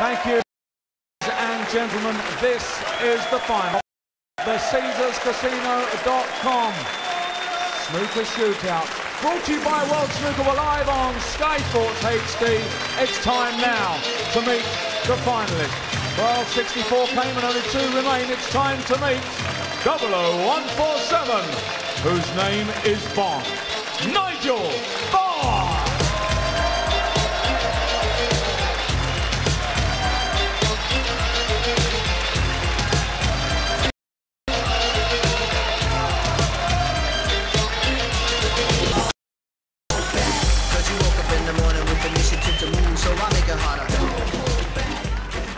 Thank you, and gentlemen. This is the final. The CaesarsCasino.com Snooker Shootout. Brought to you by World Snooker. We're live on Sky Sports HD. It's time now to meet the finalists. Well, 64 came and only two remain. It's time to meet 00147, whose name is Bond. Nigel Bond!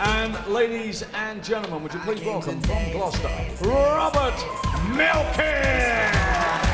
And ladies and gentlemen, would you please welcome from Gloucester, Robert Milkins!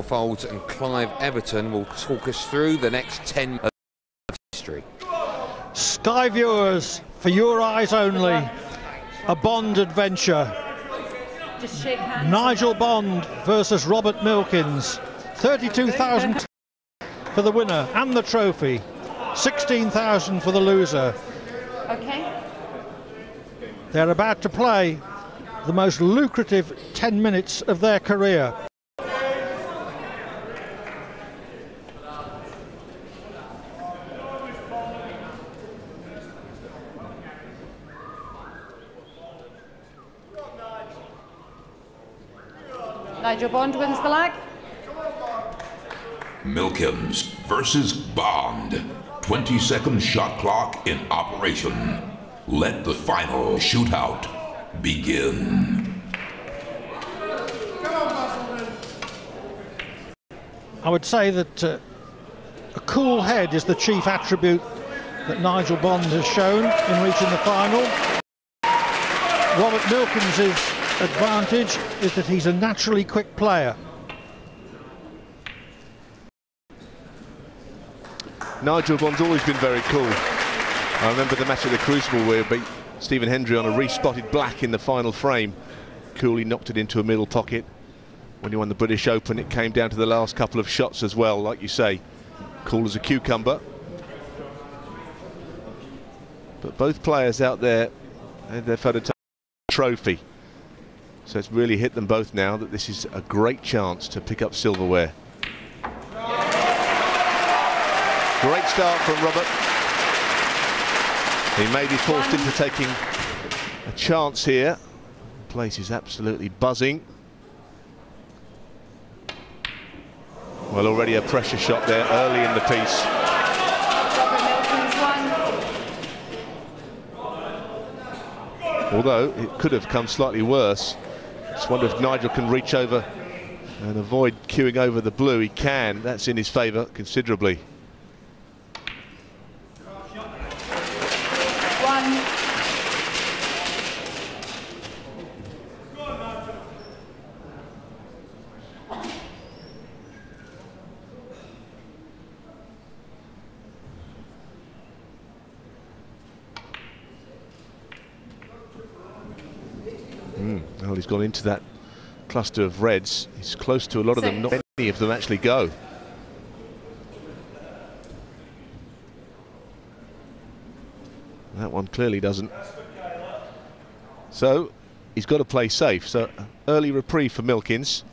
Neal Foulds and Clive Everton will talk us through the next 10 of history. Sky viewers, for your eyes only, a Bond adventure. Just shake hands. Nigel Bond versus Robert Milkins. 32,000 for the winner and the trophy. 16,000 for the loser. Okay. They're about to play the most lucrative 10 minutes of their career. Nigel Bond wins the lag. Milkins versus Bond. 20 second shot clock in operation. Let the final shootout begin. I would say that uh, a cool head is the chief attribute that Nigel Bond has shown in reaching the final. Robert Milkins' advantage is that he's a naturally quick player. Nigel Bond's always been very cool. I remember the match at the Crucible where he beat Stephen Hendry on a respotted black in the final frame. Coolly knocked it into a middle pocket. When he won the British Open, it came down to the last couple of shots as well, like you say. Cool as a cucumber. But both players out there, had a trophy. So it's really hit them both now that this is a great chance to pick up silverware. Great start from Robert. He may be forced into taking a chance here. The place is absolutely buzzing. Well, already a pressure shot there early in the piece. Although it could have come slightly worse. Just wonder if Nigel can reach over and avoid queuing over the blue. He can. That's in his favour considerably. One. Well, he's gone into that cluster of reds. He's close to a lot of them. Not many of them actually go. That one clearly doesn't. So he's got to play safe. So early reprieve for Milkins.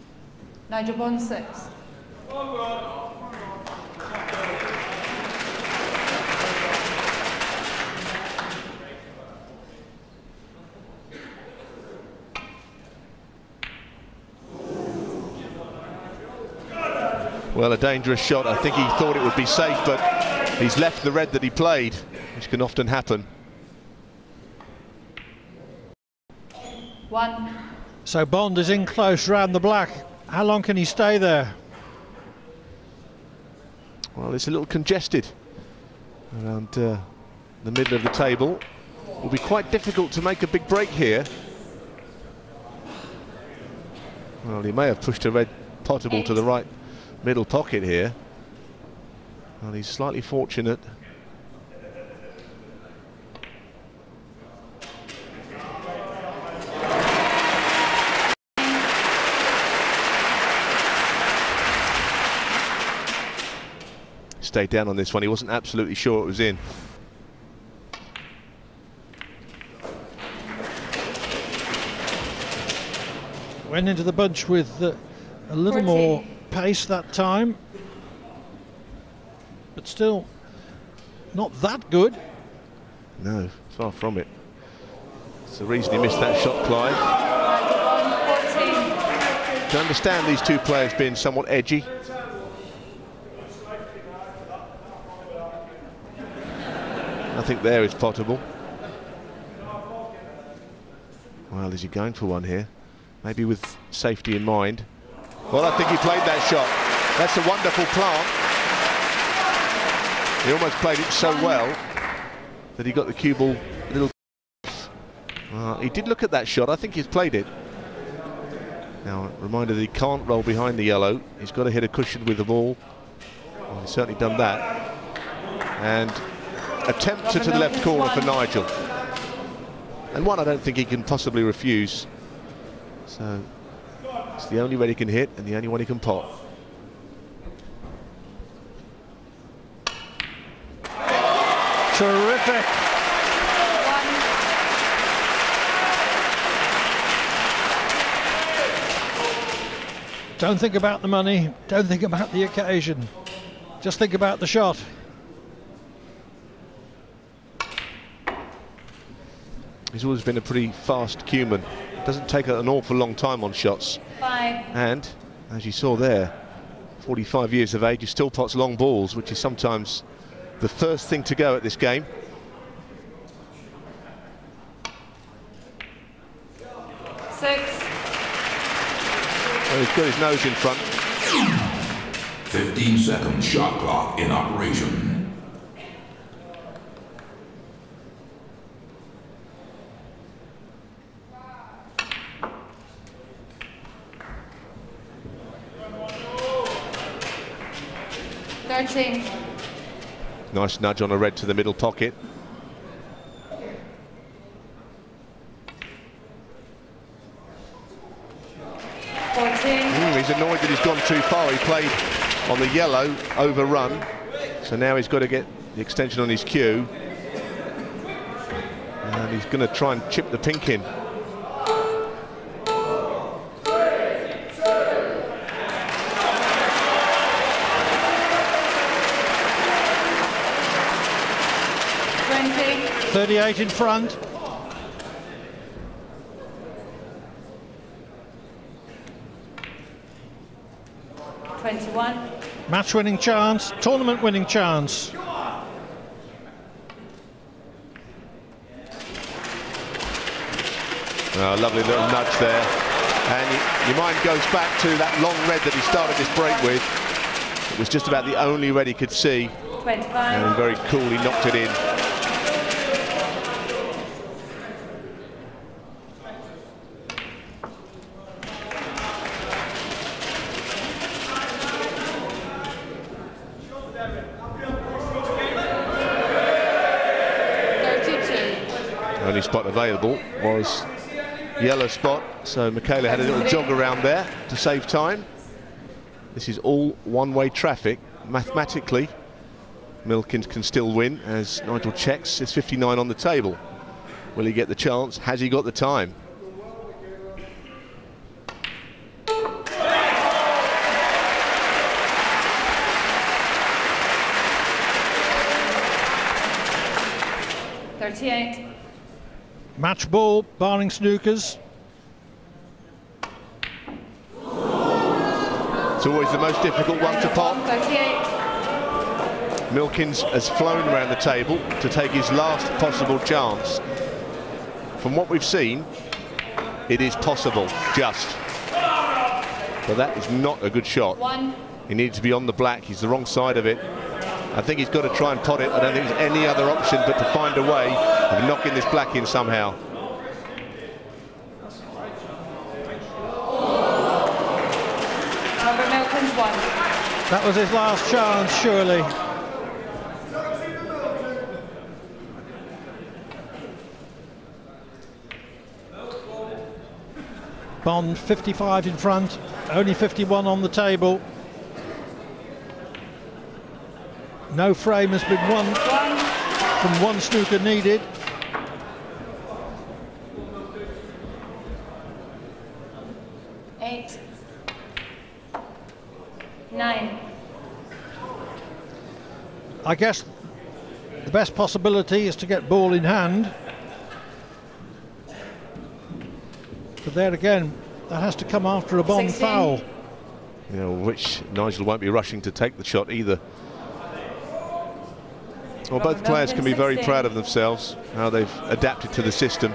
Nigel Bond six. Well, a dangerous shot. I think he thought it would be safe, but he's left the red that he played, which can often happen. One. So Bond is in close round the black. How long can he stay there? Well, it's a little congested around uh, the middle of the table. It will be quite difficult to make a big break here. Well, he may have pushed a red potable to the right middle pocket here. Well, he's slightly fortunate. Stayed down on this one. He wasn't absolutely sure it was in. Went into the bunch with uh, a little 14. more pace that time. But still not that good. No, far from it. It's the reason he missed that shot, Clive. Nigel Bond 14. To understand these two players being somewhat edgy. I think there is potable. Well, is he going for one here? Maybe with safety in mind. Well, I think he played that shot. That's a wonderful plant. He almost played it so well that he got the cue ball a little. Uh, he did look at that shot. I think he's played it. Now, reminder that he can't roll behind the yellow. He's got to hit a cushion with the ball. Well, he's certainly done that. And attempt to, to the left corner for Nigel. And one I don't think he can possibly refuse. So it's the only red he can hit and the only one he can pot. Terrific. Don't think about the money. Don't think about the occasion. Just think about the shot. He's always been a pretty fast cueman. Doesn't take an awful long time on shots. Five. And as you saw there, 45 years of age, he still pots long balls, which is sometimes the first thing to go at this game. Six. Well, he's got his nose in front. 15 second shot clock in operation. Nice nudge on a red to the middle pocket. He's annoyed that he's gone too far. He played on the yellow, overrun. So now he's got to get the extension on his cue. And he's going to try and chip the pink in. 38 in front. Twenty-one. Match winning chance, tournament winning chance. Oh, lovely little nudge there. And your mind goes back to that long red that he started this break with. It was just about the only red he could see. And Twenty-five. very coolly knocked it in. Only spot available was yellow spot, so Michaela had a little jog around there to save time. This is all one-way traffic. Mathematically, Milkins can still win as Nigel checks. It's 59 on the table. Will he get the chance? Has he got the time? Thirty-eight. Match ball, barring snookers. It's always the most difficult one to pot. Milkins has flown around the table to take his last possible chance. From what we've seen, it is possible, just. But that is not a good shot. One. He needs to be on the black. He's the wrong side of it. I think he's got to try and pot it. I don't think there's any other option but to find a way of knocking this black in somehow. Albert Milkins one. That was his last chance, surely. Bond 55 in front, only 51 on the table. No frame has been won from one snooker needed. Eight. Nine. I guess the best possibility is to get ball in hand. But there again, that has to come after a Bond 16. foul. You know, which Nigel won't be rushing to take the shot either. Well, both players can be very proud of themselves, how they've adapted to the system.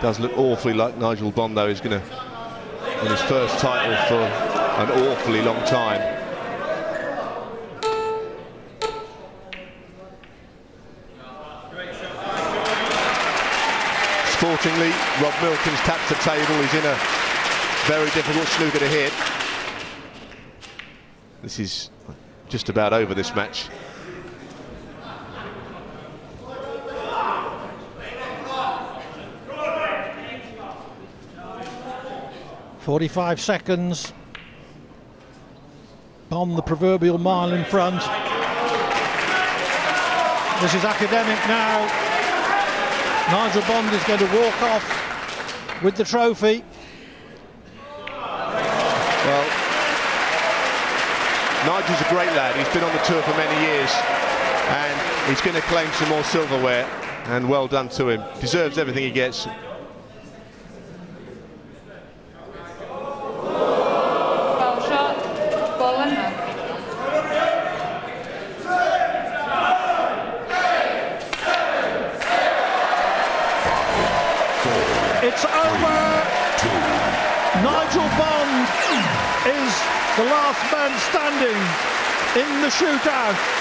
Does look awfully like Nigel Bond, though, is going to win his first title for an awfully long time. Sportingly, Rob Milkins taps the table. He's in a very difficult snooker to hit. This is just about over this match. Forty-five seconds. Bond the proverbial mile in front. This is academic now. Nigel Bond is going to walk off with the trophy. Well, Nigel's a great lad. He's been on the tour for many years and he's going to claim some more silverware and well done to him. Deserves everything he gets. The shootout.